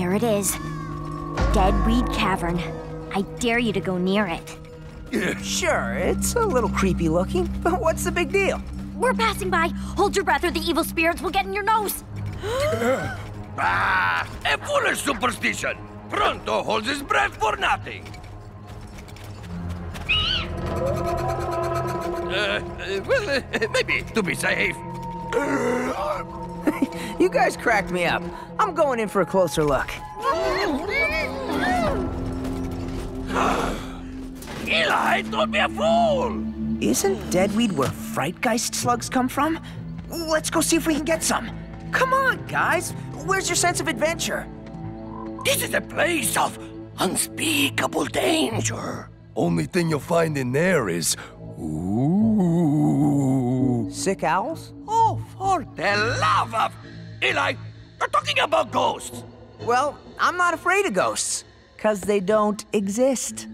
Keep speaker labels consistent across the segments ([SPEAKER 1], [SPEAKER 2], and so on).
[SPEAKER 1] There it is. Dead Weed Cavern. I dare you to go near it.
[SPEAKER 2] Sure, it's a little creepy looking, but what's the big deal?
[SPEAKER 1] We're passing by. Hold your breath or the evil spirits will get in your nose.
[SPEAKER 3] Ah, a foolish superstition. Pronto holds his breath for nothing. Uh, uh, well, uh, maybe to be safe.
[SPEAKER 2] You guys cracked me up. I'm going in for a closer look.
[SPEAKER 3] Eli, don't be a fool!
[SPEAKER 2] Isn't Deadweed where Frightgeist slugs come from? Let's go see if we can get some. Come on, guys. Where's your sense of adventure?
[SPEAKER 3] This is a place of unspeakable danger.
[SPEAKER 4] Only thing you'll find in there is. Ooh.
[SPEAKER 2] Sick owls?
[SPEAKER 3] Oh, for the love of... Eli, you're talking about ghosts.
[SPEAKER 2] Well, I'm not afraid of ghosts, because they don't exist.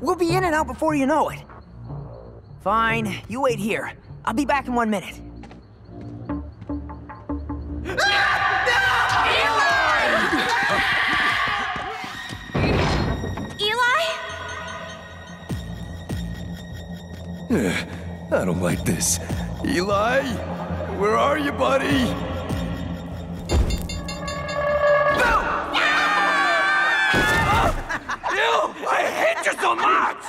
[SPEAKER 2] We'll be in and out before you know it. Fine, you wait here. I'll be back in one minute.
[SPEAKER 1] Ah!
[SPEAKER 4] I don't like this. Eli? Where are you, buddy?
[SPEAKER 3] You, I hate you so much!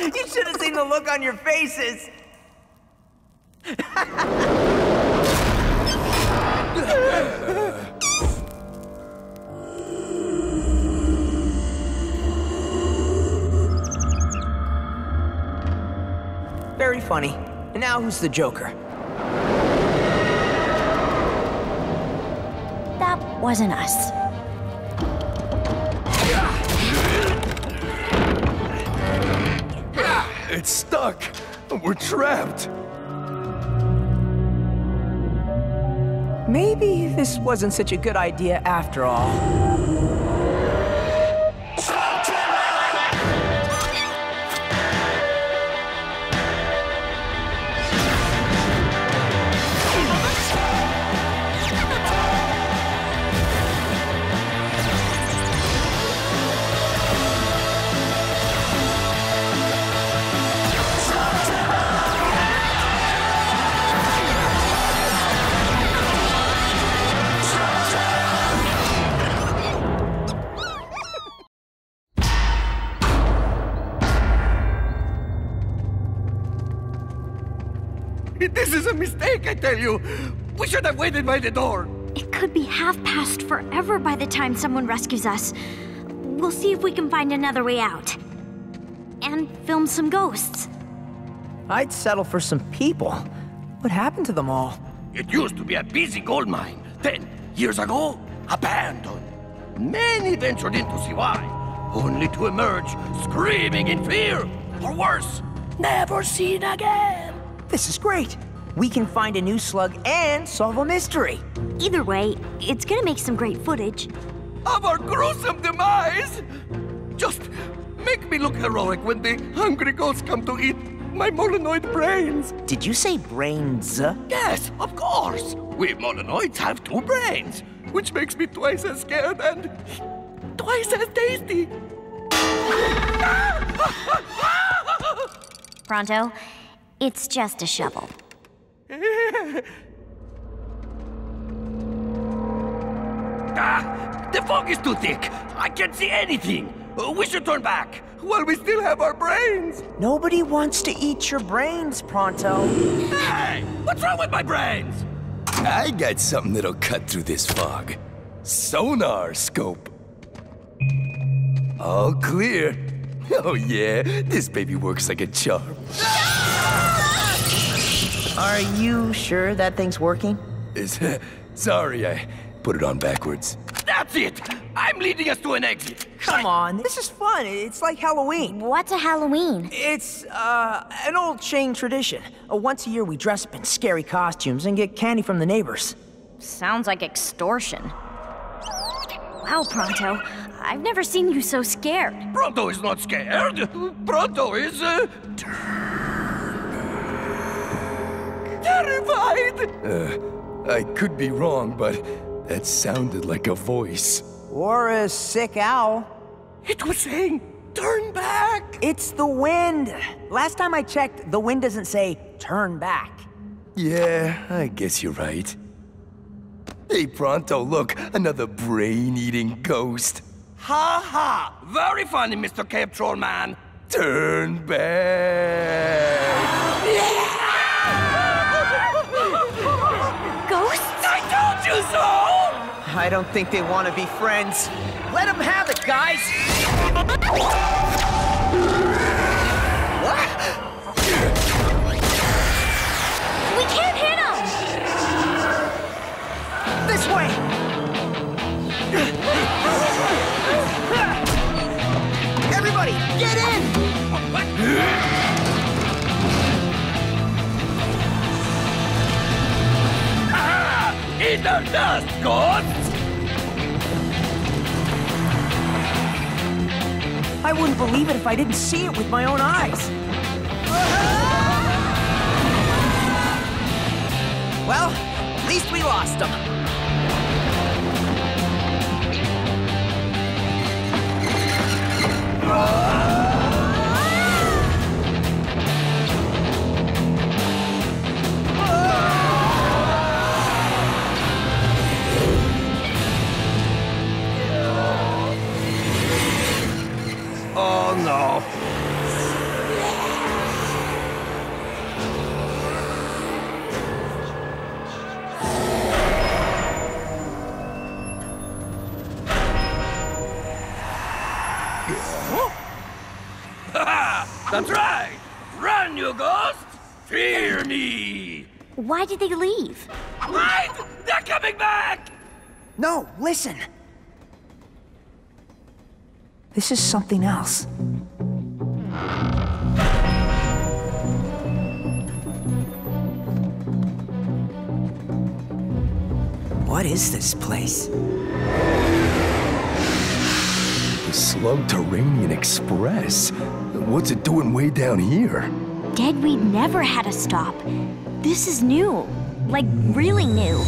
[SPEAKER 2] You should have seen the look on your faces. Very funny. And now who's the Joker?
[SPEAKER 1] That wasn't us.
[SPEAKER 4] It's stuck. We're trapped.
[SPEAKER 2] Maybe this wasn't such a good idea after all.
[SPEAKER 3] Mistake, I tell you. We should have waited by the door.
[SPEAKER 1] It could be half past forever by the time someone rescues us. We'll see if we can find another way out. And film some ghosts.
[SPEAKER 2] I'd settle for some people. What happened to them all?
[SPEAKER 3] It used to be a busy gold mine. Then, years ago, abandoned. Many ventured in to see why, only to emerge screaming in fear. Or worse, never seen again.
[SPEAKER 2] This is great. We can find a new slug and solve a mystery.
[SPEAKER 1] Either way, it's gonna make some great footage.
[SPEAKER 3] Of our gruesome demise! Just make me look heroic when the hungry ghosts come to eat my Molonoid brains.
[SPEAKER 2] Did you say brains?
[SPEAKER 3] Yes, of course. We Molonoids have two brains, which makes me twice as scared and twice as tasty.
[SPEAKER 1] Pronto, it's just a shovel.
[SPEAKER 3] Ah, the fog is too thick. I can't see anything. We should turn back while we still have our brains.
[SPEAKER 2] Nobody wants to eat your brains, Pronto.
[SPEAKER 3] Hey, what's wrong with my brains?
[SPEAKER 4] I got something that'll cut through this fog. Sonar scope. All clear. Oh yeah, this baby works like a charm.
[SPEAKER 2] Are you sure that thing's working?
[SPEAKER 4] Is sorry, I put it on backwards.
[SPEAKER 3] That's it. I'm leading us to an exit.
[SPEAKER 2] Come on, this is fun. It's like Halloween.
[SPEAKER 1] What's a Halloween?
[SPEAKER 2] It's, uh, an old Shane tradition. Uh, once a year, we dress up in scary costumes and get candy from the neighbors.
[SPEAKER 1] Sounds like extortion. Wow, Pronto, I've never seen you so scared.
[SPEAKER 3] Pronto is not scared. Pronto is uh, terrified!
[SPEAKER 4] Uh, I could be wrong, but that sounded like a voice.
[SPEAKER 2] Or a sick owl.
[SPEAKER 3] It was saying, turn back!
[SPEAKER 2] It's the wind. Last time I checked, the wind doesn't say turn back.
[SPEAKER 4] Yeah, I guess you're right. Hey, Pronto, look, another brain-eating ghost.
[SPEAKER 3] Ha ha! Very funny, Mr. Cave Troll Man.
[SPEAKER 4] Turn back!
[SPEAKER 1] Ghosts?
[SPEAKER 3] I
[SPEAKER 2] don't think they want to be friends. Let them have it, guys!
[SPEAKER 1] We can't hit them!
[SPEAKER 2] This way! Everybody, get in!
[SPEAKER 3] Ah! In the dust, ghosts!
[SPEAKER 2] I wouldn't believe it if I didn't see it with my own eyes. Well, at least we lost them.
[SPEAKER 3] Oh That's right! Run, you ghost! Fear me!
[SPEAKER 1] Why did they leave?
[SPEAKER 3] Wait! They're coming back!
[SPEAKER 2] No, listen. This is something else. What is this place?
[SPEAKER 4] The Slugterranean Express? What's it doing way down here?
[SPEAKER 1] Deadweed never had a stop. This is new. Like, really new.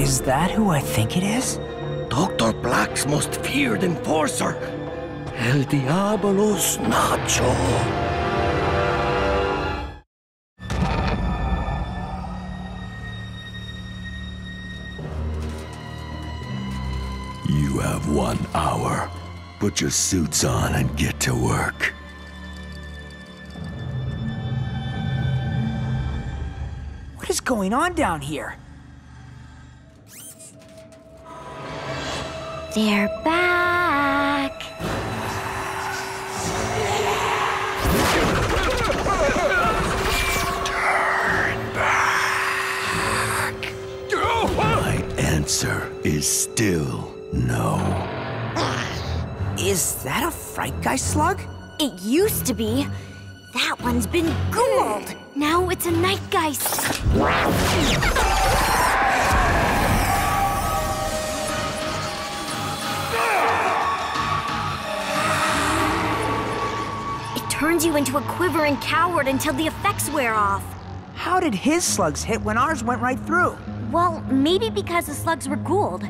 [SPEAKER 2] Is that who I think it is?
[SPEAKER 3] Dr. Blakk's most feared enforcer, El Diabolos Nacho.
[SPEAKER 5] One hour. Put your suits on and get to work.
[SPEAKER 2] What is going on down here?
[SPEAKER 1] They're back. Turn back.
[SPEAKER 5] My answer is still no.
[SPEAKER 2] Is that a Frightgeist slug?
[SPEAKER 1] It used to be. That one's been ghouled. Now it's a night nightgeist. It turns you into a quivering coward until the effects wear off.
[SPEAKER 2] How did his slugs hit when ours went right through?
[SPEAKER 1] Well, maybe because the slugs were ghouled.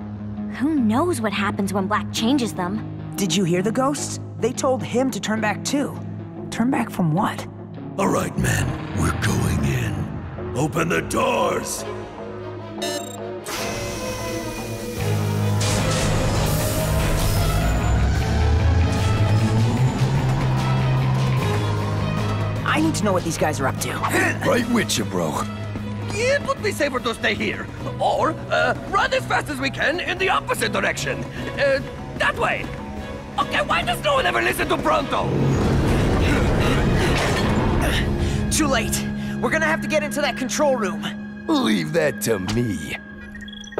[SPEAKER 1] Who knows what happens when Blakk changes them?
[SPEAKER 2] Did you hear the ghosts? They told him to turn back too. Turn back from what?
[SPEAKER 5] All right, men, we're going in. Open the doors!
[SPEAKER 2] I need to know what these guys are up to.
[SPEAKER 4] Right with you, bro.
[SPEAKER 3] It would be safer to stay here. Or uh, run as fast as we can in the opposite direction. Uh, that way. Okay, why does no one ever listen to Pronto?
[SPEAKER 2] Too late. We're gonna have to get into that control room.
[SPEAKER 4] Leave that to me.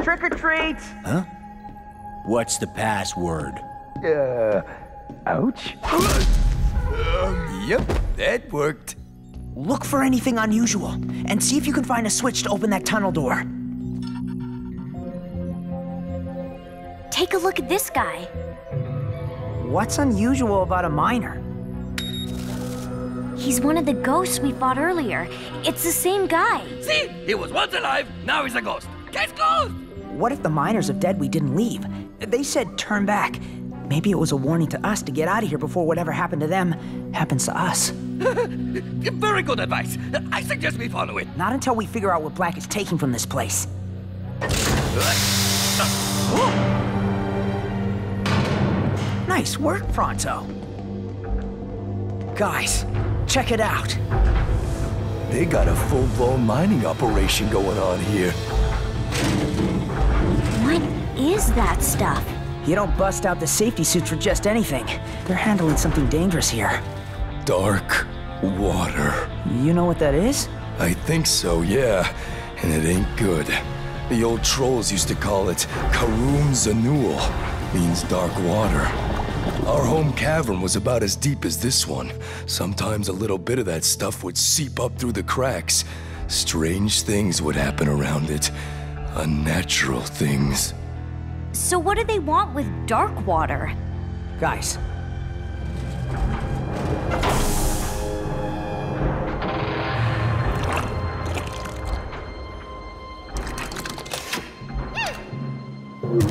[SPEAKER 2] Trick or treat! Huh?
[SPEAKER 6] What's the password?
[SPEAKER 4] Uh, ouch. um, yep, that worked.
[SPEAKER 2] Look for anything unusual, and see if you can find a switch to open that tunnel door.
[SPEAKER 1] Take a look at this guy.
[SPEAKER 2] What's unusual about a miner?
[SPEAKER 1] He's one of the ghosts we fought earlier. It's the same guy.
[SPEAKER 3] See? He was once alive, now he's a ghost. Case closed!
[SPEAKER 2] What if the miners of Deadweed didn't leave? They said turn back. Maybe it was a warning to us to get out of here before whatever happened to them happens to us.
[SPEAKER 3] Very good advice. I suggest we follow it.
[SPEAKER 2] Not until we figure out what Blakk is taking from this place. Nice work, Pronto. Guys, check it out.
[SPEAKER 4] They got a full-blown mining operation going on here.
[SPEAKER 1] What is that stuff?
[SPEAKER 2] You don't bust out the safety suits for just anything. They're handling something dangerous here.
[SPEAKER 4] Dark water.
[SPEAKER 2] You know what that is?
[SPEAKER 4] I think so, yeah. And it ain't good. The old trolls used to call it Karum Zanul, means dark water. Our home cavern was about as deep as this one. Sometimes a little bit of that stuff would seep up through the cracks. Strange things would happen around it. Unnatural things.
[SPEAKER 1] So, what do they want with dark water?
[SPEAKER 2] Guys. This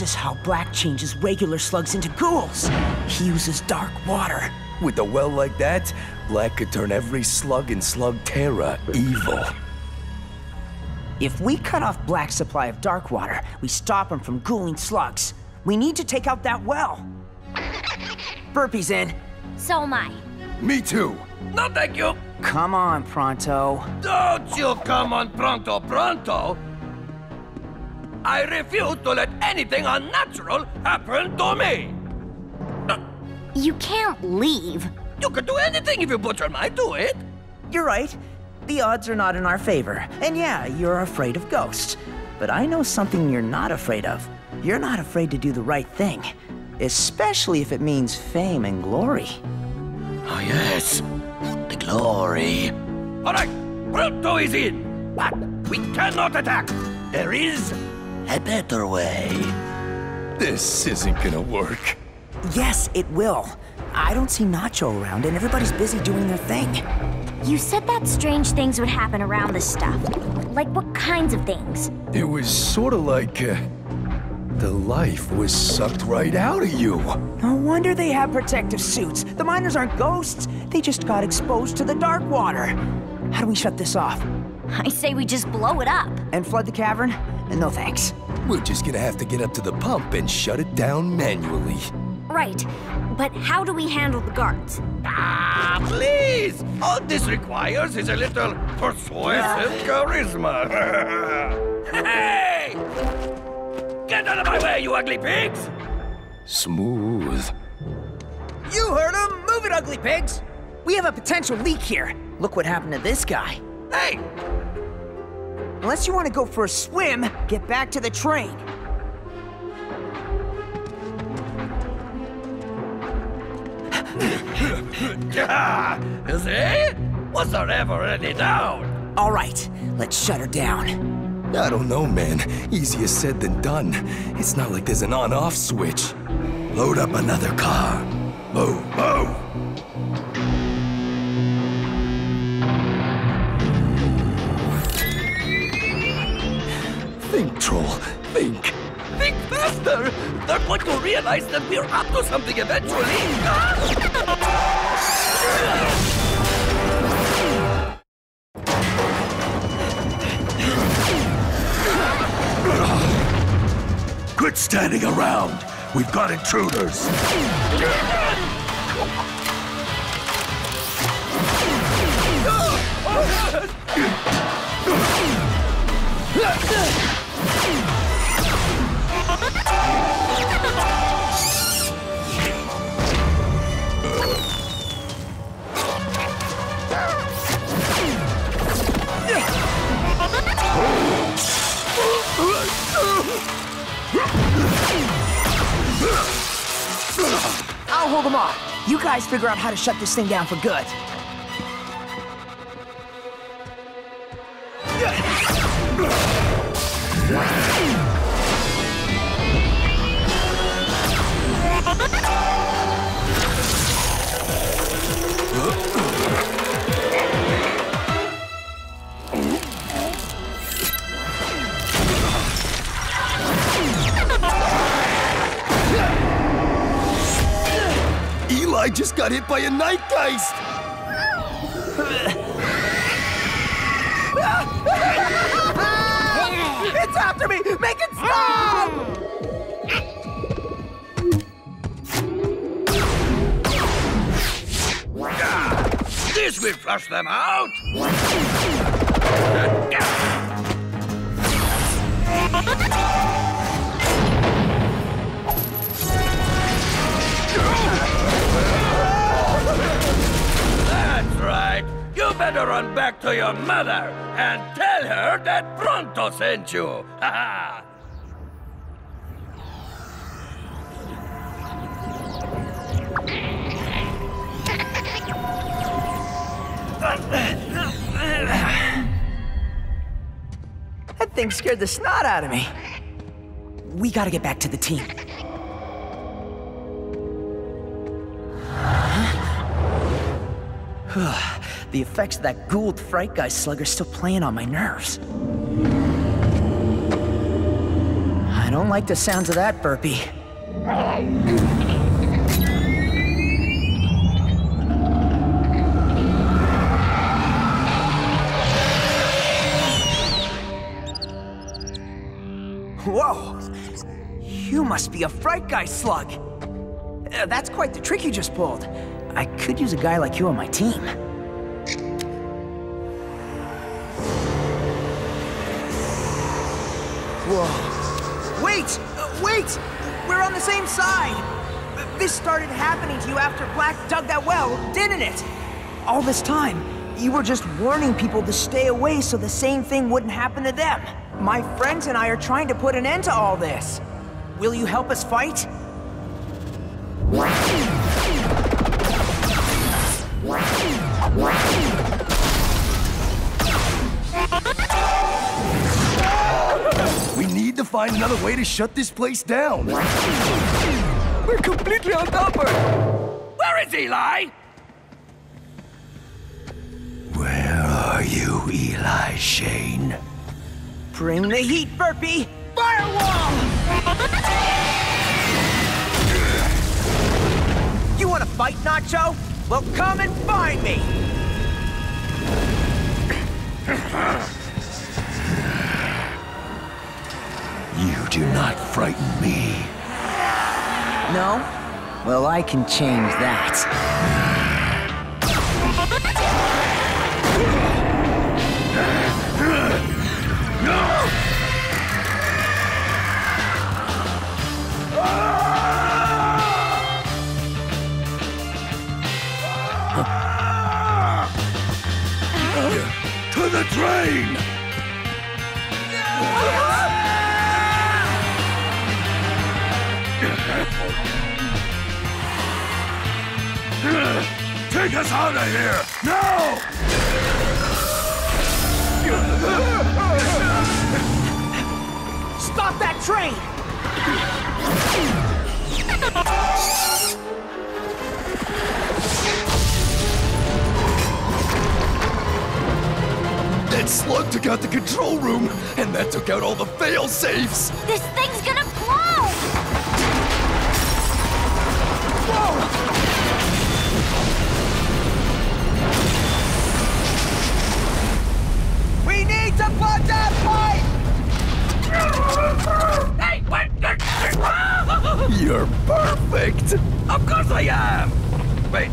[SPEAKER 2] is how Blakk changes regular slugs into ghouls. He uses dark water.
[SPEAKER 4] With a well like that, Blakk could turn every slug in Slugterra evil.
[SPEAKER 2] If we cut off Blakk's supply of dark water, we stop him from ghouling slugs. We need to take out that well. Burpy's in.
[SPEAKER 1] So am I.
[SPEAKER 4] Me too.
[SPEAKER 3] No, thank you.
[SPEAKER 2] Come on, Pronto.
[SPEAKER 3] Don't you come on pronto pronto. I refuse to let anything unnatural happen to me.
[SPEAKER 1] You can't leave.
[SPEAKER 3] You could do anything if you put your mind to it.
[SPEAKER 2] You're right. The odds are not in our favor. And yeah, you're afraid of ghosts. But I know something you're not afraid of. You're not afraid to do the right thing. Especially if it means fame and glory.
[SPEAKER 3] Oh, yes. The glory. All right, Pronto is in. But we cannot attack. There is a better way.
[SPEAKER 4] This isn't gonna work.
[SPEAKER 2] Yes, it will. I don't see Nacho around, and everybody's busy doing their thing.
[SPEAKER 1] You said that strange things would happen around this stuff. Like what kinds of things?
[SPEAKER 4] It was sort of like uh, the life was sucked right out of you.
[SPEAKER 2] No wonder they have protective suits. The miners aren't ghosts. They just got exposed to the dark water. How do we shut this off?
[SPEAKER 1] I say we just blow it up.
[SPEAKER 2] And flood the cavern? And no thanks.
[SPEAKER 4] We're just gonna have to get up to the pump and shut it down manually.
[SPEAKER 1] Right. But how do we handle the guards?
[SPEAKER 3] Ah, please! All this requires is a little persuasive charisma. hey! Get out of my way, you ugly pigs!
[SPEAKER 4] Smooth.
[SPEAKER 2] You heard him! Move it, ugly pigs! We have a potential leak here. Look what happened to this guy.
[SPEAKER 3] Hey!
[SPEAKER 2] Unless you want to go for a swim, get back to the train.
[SPEAKER 3] Yeah! See? Was there ever any doubt?
[SPEAKER 2] All right, let's shut her down.
[SPEAKER 4] I don't know, man. Easier said than done. It's not like there's an on-off switch.
[SPEAKER 5] Load up another car. Move, move.
[SPEAKER 4] Think, troll. Think.
[SPEAKER 3] Think faster! They're going to realize that we're up to something eventually!
[SPEAKER 5] Quit standing around! We've got intruders!
[SPEAKER 2] I'll hold them off. You guys figure out how to shut this thing down for good.
[SPEAKER 4] Eli just got hit by a night geist!
[SPEAKER 2] It's after me! Make it stop!
[SPEAKER 3] This will flush them out! Better run back to your mother and tell her that Pronto sent you. Ha ha!
[SPEAKER 2] That thing scared the snot out of me. We gotta get back to the team. Huh? the effects of that ghouled Fright Guy slug are still playing on my nerves. I don't like the sounds of that Burpy. Whoa! You must be a Frightgeist slug! Uh, that's quite the trick you just pulled. I could use a guy like you on my team. Whoa. Wait! Uh, wait! We're on the same side! This started happening to you after Blakk dug that well, didn't it? All this time, you were just warning people to stay away so the same thing wouldn't happen to them. My friends and I are trying to put an end to all this. Will you help us fight?
[SPEAKER 4] Find another way to shut this place down.
[SPEAKER 2] We're completely outnumbered!
[SPEAKER 3] Where is Eli?
[SPEAKER 5] Where are you, Eli Shane?
[SPEAKER 2] Bring the heat, Burpy! Firewall! You wanna fight, Nacho? Well, come and find me!
[SPEAKER 5] You do not frighten me.
[SPEAKER 2] No? Well, I can change that. That
[SPEAKER 4] slug took out the control room, and that took out all the fail safes.
[SPEAKER 1] This thing's gonna blow!
[SPEAKER 2] We need to plug that pipe!
[SPEAKER 3] Hey, what?
[SPEAKER 4] You're perfect.
[SPEAKER 3] Of course I am! Wait,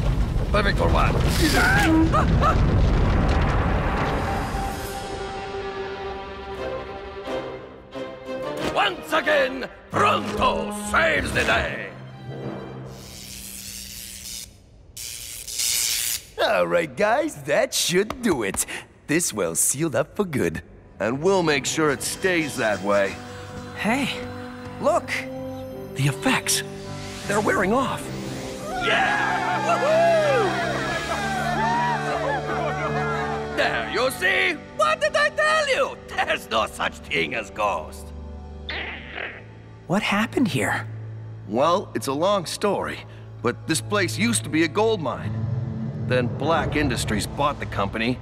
[SPEAKER 3] perfect for what? Once Pronto saves the day!
[SPEAKER 4] All right, guys, that should do it. This well's sealed up for good.
[SPEAKER 3] And we'll make sure it stays that way.
[SPEAKER 2] Hey, look!
[SPEAKER 3] The effects, they're wearing off. Yeah! Woohoo! There, you see? What did I tell you? There's no such thing as ghosts.
[SPEAKER 2] What happened here?
[SPEAKER 3] Well, it's a long story, but this place used to be a gold mine. Then Blakk Industries bought the company,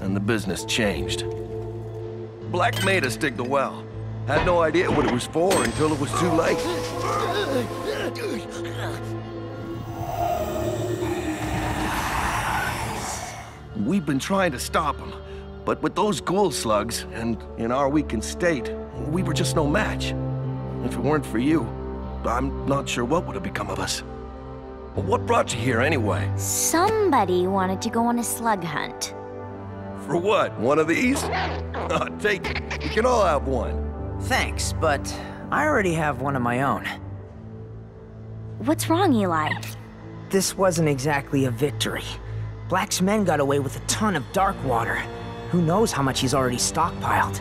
[SPEAKER 3] and the business changed. Blakk made us dig the well. Had no idea what it was for until it was too late. We've been trying to stop him, but with those ghoul slugs, and in our weakened state, we were just no match. If it weren't for you, I'm not sure what would have become of us. But what brought you here anyway?
[SPEAKER 1] Somebody wanted to go on a slug hunt.
[SPEAKER 3] For what? One of these? Oh, take it. You can all have one.
[SPEAKER 2] Thanks, but I already have one of my own.
[SPEAKER 1] What's wrong, Eli?
[SPEAKER 2] This wasn't exactly a victory. Blakk's men got away with a ton of dark water. Who knows how much he's already stockpiled?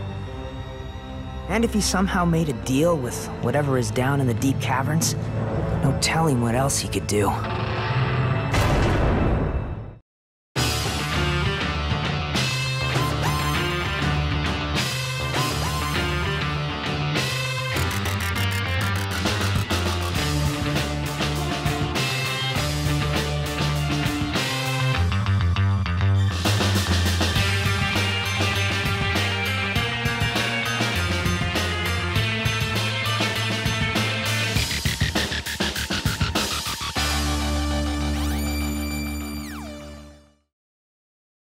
[SPEAKER 2] And if he somehow made a deal with whatever is down in the deep caverns, no telling what else he could do.